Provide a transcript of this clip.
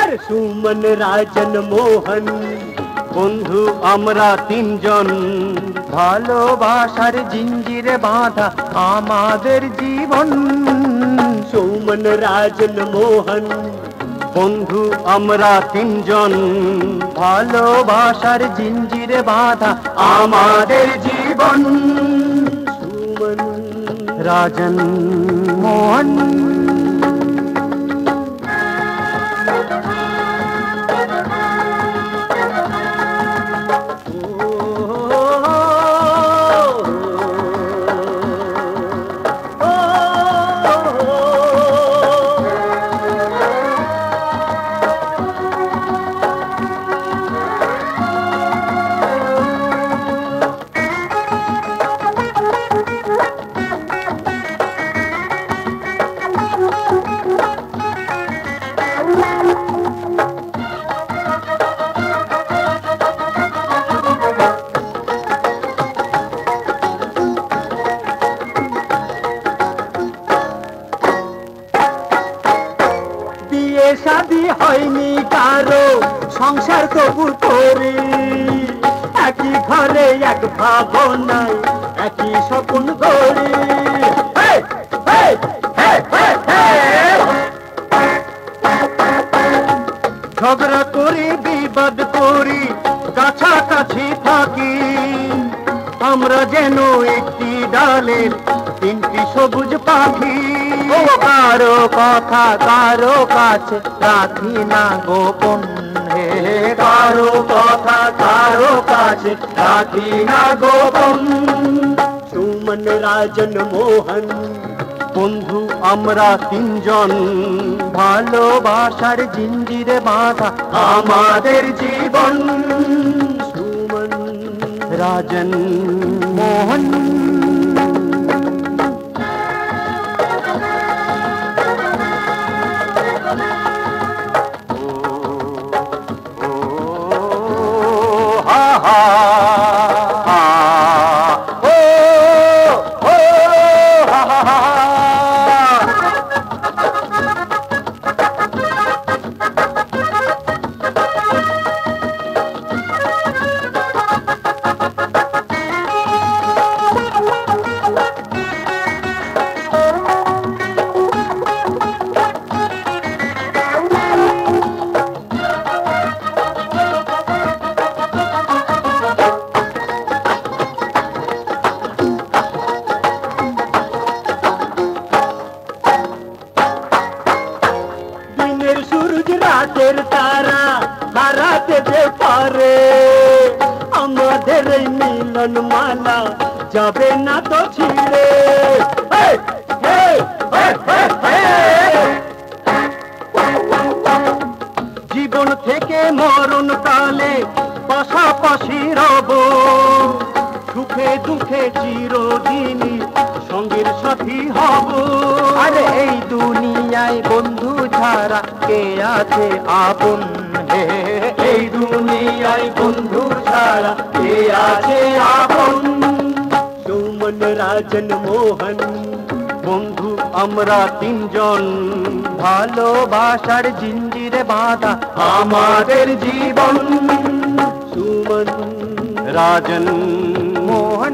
আর সুমন রাজন মোহন বন্ধু আমরা তিনজন ভালোবাসার জিঞ্জিরে বাঁধা আমাদের জীবন। সুমন রাজন মোহন বন্ধু আমরা তিনজন। ভালোবাসার জিঞ্জিরে বাঁধা আমাদের জীবন। রাজন মোহন হয়নি কারও, সংসার তবু করি একই ঘরে এক ভাবনায়, একই স্বপ্ন করি। ঝগড়া করি, বিবাদ করি, কাছাকাছি থাকি। আমরা যেন একটি ডালের তিনটি সবুজ পাখি? কারও কথা কারও কাছে রাখি না গোপন হে। কারও কথা কারও কাছে রাখি না গোপন। সুমন রাজন মোহন, বন্ধু আমরা তিনজন। ভালোবাসার জিঞ্জিরে বাঁধা আমাদের জীবন। সুমন রাজন মোহন। হারাতে যে পারে। আমাদের এই মিলন মালা যাবে না তো ছিঁড়ে। জীবন থেকে মরণ কালে পাশাপাশি রব। সুখে দুঃখে চিরদিনই সঙ্গের সাথী হব। আরে এই দুনিয়ায় বন্ধু ছাড়া কে আছে আপন? এই দুনিয়ায় বন্ধু ছাড়া কে আছে আপন? সুমন, রাজন, মোহন, বন্ধু আমরা তিনজন। ভালোবাসার জিঞ্জিরে বাঁধা আমাদের জীবন। সুমন, রাজন, মোহন